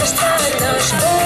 Każdy nasz Bóg.